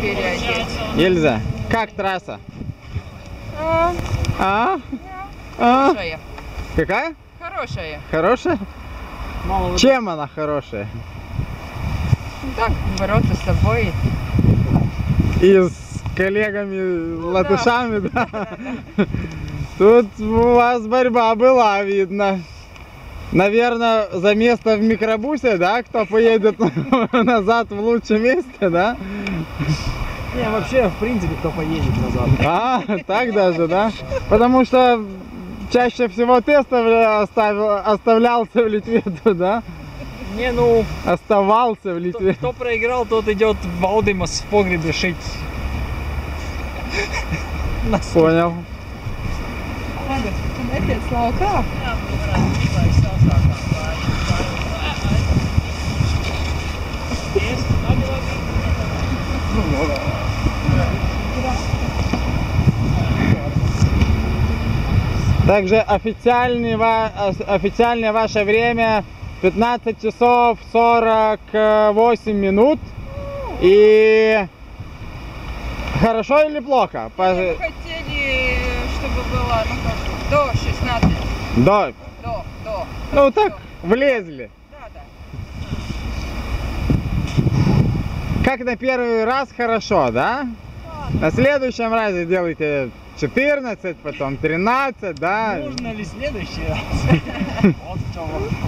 переодеться. Ельза, как трасса? А, А? А? хорошая. Какая? Хорошая. Хорошая? Чем она хорошая? Ну Так, бороться с собой. И с коллегами латышами, да? Тут у вас борьба была, видно. Наверное, за место в микробусе, да? Кто поедет назад в лучшем месте, да? Не, вообще, в принципе, кто поедет назад. А, так даже, да? Потому что чаще всего ты оставля- оставил, оставлялся в Литве, да? Не, ну, Оставался в кто, Литве. кто проиграл, тот идет в Аудимас в погребе шить. Понял. Netiec Также официальный официальное ваше время 15 часов 48 минут. И хорошо или плохо? Мы хотели, чтобы было ну, до 16. До. До, до. Ну так, влезли. Да, да. Как на первый раз хорошо, да? На следующем разе делайте 14, потом 13, да? Нужно ли следующий раз? Вот в чем вопрос.